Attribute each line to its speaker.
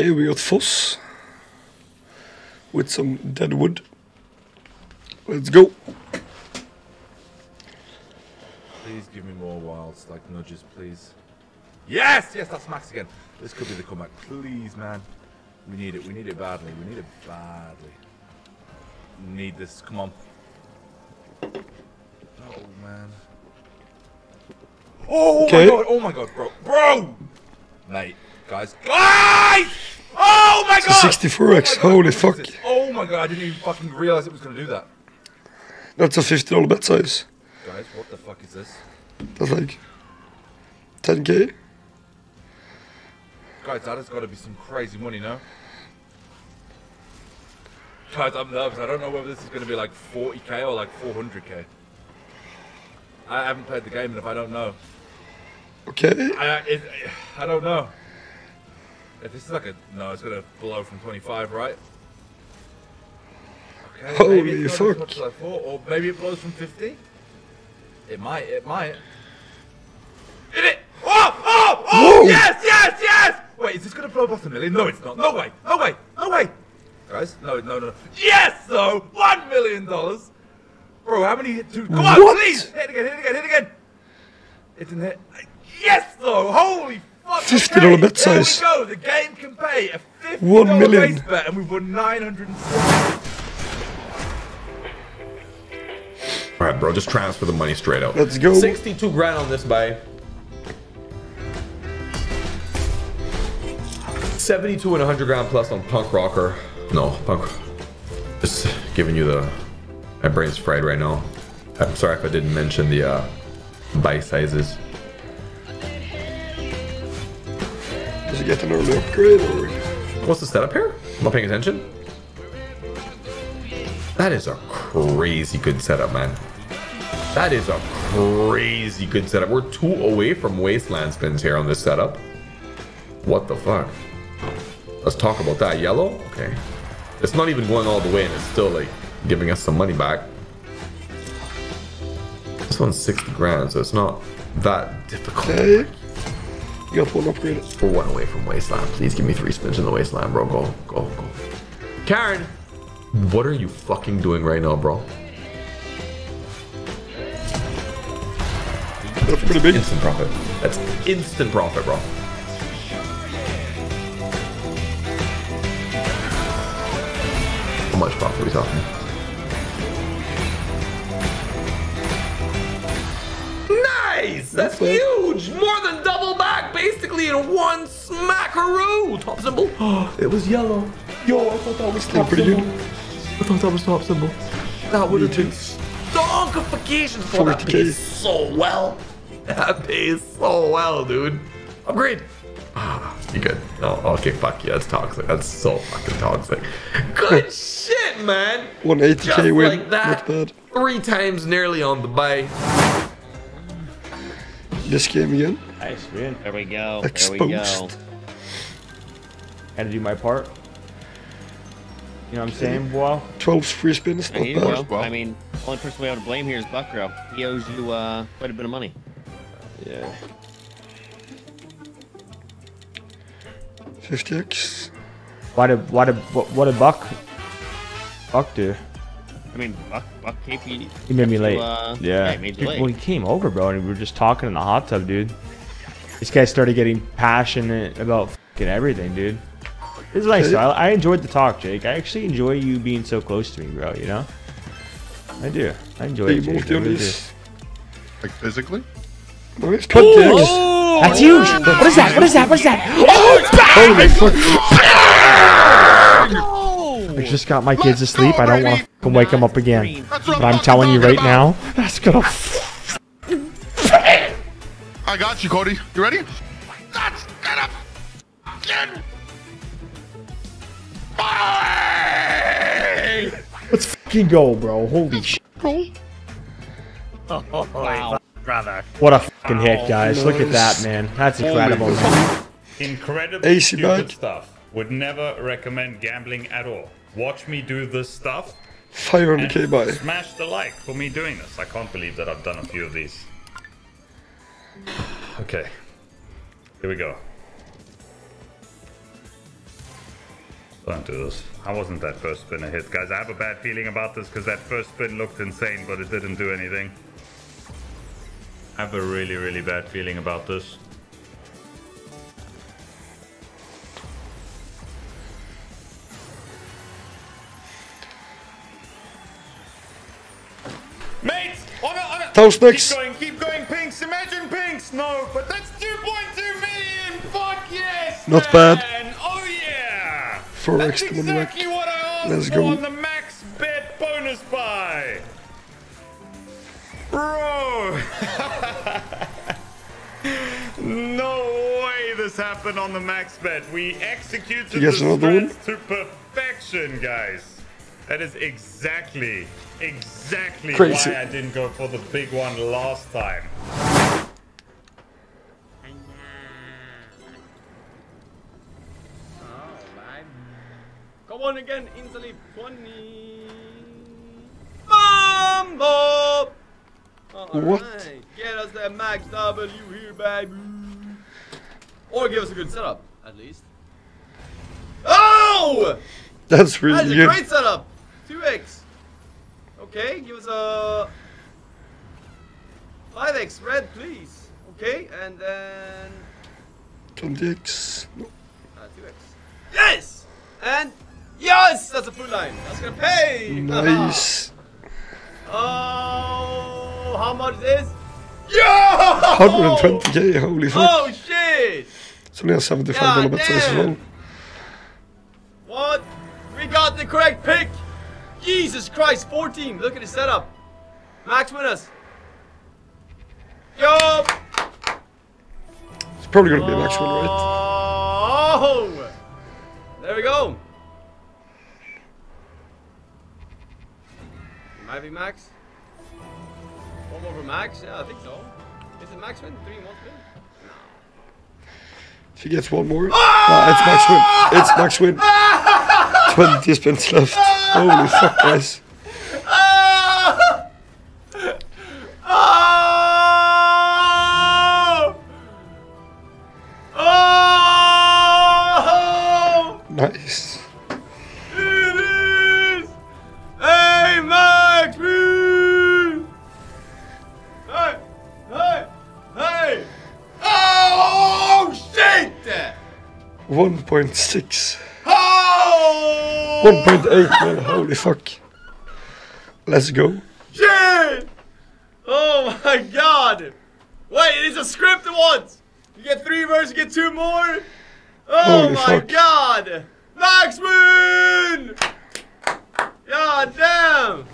Speaker 1: Okay, we got Foss with some dead wood. Let's go.
Speaker 2: Please give me more wilds, like nudges, please. Yes! Yes, that's max again. This could be the comeback. Please, man. We need it. We need it badly. We need it badly. Need this. Come on. Oh, man. Oh,
Speaker 1: Okay.
Speaker 2: my god. Oh, my god, bro. Bro! Mate. Guys. Guys! Oh, my
Speaker 1: It's a
Speaker 2: god!
Speaker 1: 64x,
Speaker 2: Oh
Speaker 1: holy fuck.
Speaker 2: Oh, my god. I didn't even fucking realize it was going to do that.
Speaker 1: That's a $50 bet size.
Speaker 2: Guys, what the fuck is this?
Speaker 1: That's like 10k.
Speaker 2: Guys, that has got to be some crazy money, no? Guys, I'm nervous. I don't know whether this is going to be like 40k or like 400k. I haven't played the game enough. I don't know.
Speaker 1: Okay.
Speaker 2: I, it, I don't know. If this is like a no, it's going to blow from 25, right? Okay.
Speaker 1: Holy
Speaker 2: maybe it's not as
Speaker 1: fuck.
Speaker 2: much as I thought, or maybe it blows from 50. It might. It might. Did it? Oh! Oh! Oh!
Speaker 1: Whoa.
Speaker 2: Yes! Yes! Yes! Wait, is this gonna blow past a million? No, it's not. No way! No way! No way! Guys, no, no, no. Yes, though. One million dollars. Bro, how many hit two? Come on,
Speaker 1: What?
Speaker 2: please! Hit it again! Hit it again! Hit it again! It didn't hit. Yes, though. Holy fuck!
Speaker 1: $50
Speaker 2: okay,
Speaker 1: bet
Speaker 2: there
Speaker 1: size.
Speaker 2: we go. The game can pay a fifty
Speaker 1: One
Speaker 2: dollar
Speaker 1: million.
Speaker 2: base bet, and we've won nine hundred and seventy.
Speaker 3: All right, bro, just transfer the money straight out.
Speaker 1: Let's go.
Speaker 3: 62 grand on this buy. 72 and 100 grand plus on Punk Rocker. No, Punk. Just giving you the. My brain's fried right now. I'm sorry if I didn't mention the uh, buy sizes.
Speaker 1: Get an early upgrade or?
Speaker 3: What's the setup here? I'm not paying attention. That is a crazy good setup, man. That is a crazy good setup. We're two away from wasteland spins here on this setup. What the fuck? Let's talk about that. Yellow? Okay. It's not even going all the way and it's still like giving us some money back. This one's 60 grand, so it's not that difficult.
Speaker 1: Okay. You got one upgrade.
Speaker 3: We're one away from Wasteland. Please give me three spins in the Wasteland, bro. Go, go, go. Karen, what are you fucking doing right now, bro?
Speaker 1: That's pretty big.
Speaker 3: Instant profit. That's instant profit, bro. How much profit are we talking? Nice! That's
Speaker 1: Okay.
Speaker 3: huge! More than double back, basically in one smackaroo! Top symbol. it was yellow. Yo, I thought that was
Speaker 1: top pretty good.
Speaker 3: I thought that was top symbol. That would have been stonkification for that pays so well. That pays so well, dude. Upgrade. Ah, you good? Oh, okay, fuck yeah, that's toxic. That's so fucking toxic. Good shit, man.
Speaker 1: 180k
Speaker 3: Just
Speaker 1: win.
Speaker 3: like that.
Speaker 1: Not bad.
Speaker 3: Three times nearly on the buy.
Speaker 1: This game again.
Speaker 4: Nice win.
Speaker 5: There we go. There we go.
Speaker 4: Had to do my part. You know what I'm saying, boy?
Speaker 1: 12 free spins.
Speaker 5: There
Speaker 1: Not
Speaker 5: you
Speaker 1: bad.
Speaker 5: go. I mean, only person we have to blame here is Buckrow. He owes you uh, quite a bit of money.
Speaker 4: Yeah.
Speaker 1: 50x.
Speaker 4: Why did why did what, what did Buck Buck do?
Speaker 5: I mean, Buck, Buck KP.
Speaker 4: He made me late.
Speaker 5: you, uh,
Speaker 4: yeah.
Speaker 5: he made you
Speaker 4: Dude,
Speaker 5: late.
Speaker 4: Well, he came over, bro, and we were just talking in the hot tub, dude. This guy started getting passionate about fucking everything, dude. It's nice.
Speaker 1: Okay.
Speaker 4: though. I, I enjoyed the talk, Jake. I actually enjoy you being so close to me, bro. You know. I do. I enjoy
Speaker 1: Hey,
Speaker 4: it, Jake. I
Speaker 1: on
Speaker 4: really do.
Speaker 1: this.
Speaker 6: Like physically?
Speaker 1: Nice. 20x.
Speaker 5: Oh!
Speaker 4: That's huge. What is that? What is that? What is that?
Speaker 1: oh Holy fuck.
Speaker 4: I just got my kids to sleep. I don't want to wake them up again. But I'm telling you right
Speaker 6: about.
Speaker 4: now, that's gonna. F-
Speaker 6: I got you, Cody. You ready? That's gonna fucking bang!
Speaker 4: Let's fucking go, bro. Holy shit.
Speaker 5: Oh, wow.
Speaker 7: Brother.
Speaker 4: What a fucking hit, guys. Look at that, man. That's incredible.
Speaker 7: Incredible
Speaker 1: AC
Speaker 7: stupid
Speaker 1: bag.
Speaker 7: stuff. Would never recommend gambling at all. Watch me do this stuff.
Speaker 1: 500k
Speaker 7: and
Speaker 1: buy.
Speaker 7: Smash the like for me doing this. I can't believe that I've done a few of these. Okay. Here we go. Don't do this. How wasn't that first spin a hit? Guys, I have a bad feeling about this because that first spin looked insane, but it didn't do anything. I have a really, really bad feeling about this. Mates! On a, on a,
Speaker 1: Toast
Speaker 7: keep going, keep going, Pinks! No, but that's 2.2 million! Fuck yes!
Speaker 1: Not bad.
Speaker 7: man! Oh yeah!
Speaker 1: Four
Speaker 7: That's
Speaker 1: extra money back.
Speaker 7: exactly what I asked
Speaker 1: Let's
Speaker 7: for
Speaker 1: go.
Speaker 7: on the max bet bonus buy. Bro, no way this happened on the max bet. We executed
Speaker 1: guys
Speaker 7: the strats to perfection, guys. That is exactly, exactly
Speaker 1: Crazy.
Speaker 7: why I didn't go for the big one last time.
Speaker 8: Come again, instantly 20. Mambo!
Speaker 1: What?
Speaker 8: Alright, Get us that max W here, baby. Or give us a good setup, at least. Oh!
Speaker 1: That's
Speaker 8: That
Speaker 1: really
Speaker 8: is a
Speaker 1: good.
Speaker 8: great setup. 2x. Okay, give us a 5x red, please. Okay, and then
Speaker 1: 20x. No.
Speaker 8: uh, 2x. Yes! And yes! That's a full line. That's gonna pay.
Speaker 1: Nice.
Speaker 8: Oh, how much is this? Yeah!
Speaker 1: 120k, holy fuck.
Speaker 8: Oh shit!
Speaker 1: Så ni har 75
Speaker 8: God
Speaker 1: dollar bets as well.
Speaker 8: What? We got the correct pick! Jesus Christ, 14! Look at the setup! Max win us! Yo!
Speaker 1: It's probably gonna be a max win, right?
Speaker 8: Might be Max. One more for Max? Yeah, I think so. Is it Max win? Three in one spin?
Speaker 1: If he gets one more. Ah, it's max win. It's max win. 20 spins left. Holy fuck, guys.
Speaker 8: Ah! Oh! Oh!
Speaker 1: Nice. 1.6.
Speaker 8: Oh!
Speaker 1: 1.8 man, holy fuck. Let's go.
Speaker 8: Shit! Oh my god! Wait, it is a script. What? You get three verses, you get two more? Oh
Speaker 1: holy
Speaker 8: my
Speaker 1: fuck.
Speaker 8: god! Max Moon! God damn!